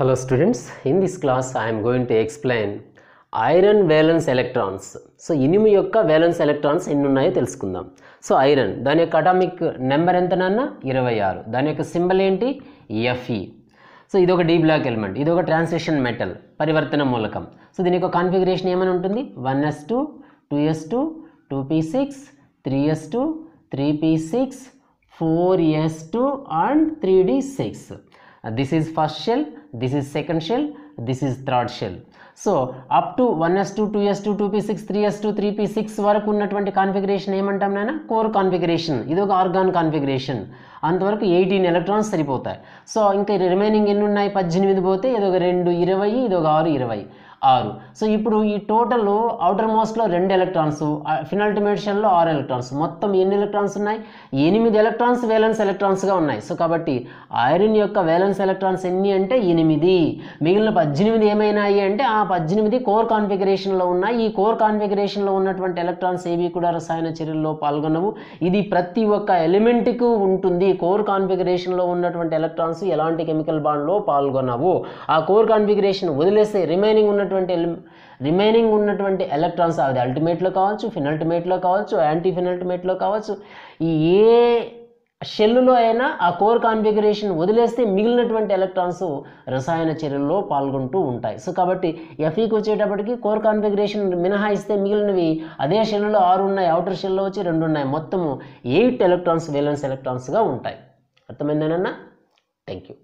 Hello students, in this class I am going to explain iron valence electrons so ఇనుము యొక్క valence electrons ఎన్ని ఉన్నాయో తెలుసుకుందాం. So iron దాని యొక్క అటామిక్ నెంబర్ ఎంతనన్నా ఇరవై ఆరు. దాని యొక్క సింబల్ ఏంటి? ఎఫ్ఈ సో ఇది ఒక డీ బ్లాక్ ఎలిమెంట్ ఇది ఒక ట్రాన్స్లేషన్ మెటల్ పరివర్తన మూలకం. సో దీని యొక్క కాన్ఫిగరేషన్ ఏమైనా ఉంటుంది? One s two two s two two p six three s two three p six four s two and three d six Uh, this is first shell this is second shell this is third shell so up to one s two two s two two p six three s two three p six వరకు ఉన్నటువంటి configuration ఏమంటాం నాన్న core configuration ఇది ఒక argon configuration అంతవరకు eighteen electrons సరిపోతాయి. So ఇంకా remaining ఎన్ని ఉన్నాయి పద్దెనిమిది పోతే ఇది ఒక రెండు ఇరవై ఇది ఒక ఆరు ఇరవై ఆరు. సో ఇప్పుడు ఈ టోటల్ అవుటర్ మోస్ట్లో రెండు ఎలక్ట్రాన్స్ ఫినల్టిమేట్ షెల్లో ఆరు ఎలక్ట్రాన్స్ మొత్తం ఎన్ని ఎలక్ట్రాన్స్ ఉన్నాయి? ఎనిమిది ఎలక్ట్రాన్స్ వేలెన్స్ ఎలక్ట్రాన్స్గా ఉన్నాయి. సో కాబట్టి ఐరన్ యొక్క వేలెన్స్ ఎలక్ట్రాన్స్ ఎన్ని అంటే ఎనిమిది. మిగిలిన పద్దెనిమిది ఏమైనాయి అంటే ఆ పద్దెనిమిది కోర్ కాన్ఫిగరేషన్లో ఉన్నాయి. ఈ కోర్ కాన్ఫిగరేషన్లో ఉన్నటువంటి ఎలక్ట్రాన్స్ ఏవి కూడా రసాయన చర్యల్లో పాల్గొనవు. ఇది ప్రతి ఒక్క ఎలిమెంట్కు ఉంటుంది. కోర్ కాన్ఫిగరేషన్లో ఉన్నటువంటి ఎలక్ట్రాన్స్ ఎలాంటి కెమికల్ బాండ్లో పాల్గొనవు. ఆ కోర్ కాన్ఫిగరేషన్ వదిలేస్తే రిమైనింగ్ ఉన్నటువంటి రిమైనింగ్ ఉన్నటువంటి ఎలక్ట్రాన్స్ అది అల్టిమేట్లో కావచ్చు ఫినల్టిమేట్లో కావచ్చు యాంటీ ఫినల్టిమేట్లో కావచ్చు. ఈ ఏ షెల్లులో అయినా ఆ కోర్ కాన్ఫిగరేషన్ వదిలేస్తే మిగిలినటువంటి ఎలక్ట్రాన్స్ రసాయన చర్యల్లో పాల్గొంటూ ఉంటాయి. సో కాబట్టి ఎఫ్ఈకి వచ్చేటప్పటికి కోర్ కాన్ఫిగరేషన్ మినహాయిస్తే మిగిలినవి అదే షెల్లులో ఆరు ఉన్నాయి అవుటర్ షెల్లో వచ్చి రెండు ఉన్నాయి. మొత్తము ఎయిట్ ఎలక్ట్రాన్స్ వేలెన్స్ ఎలక్ట్రాన్స్గా ఉంటాయి. అర్థమైందేనన్నా? Thank you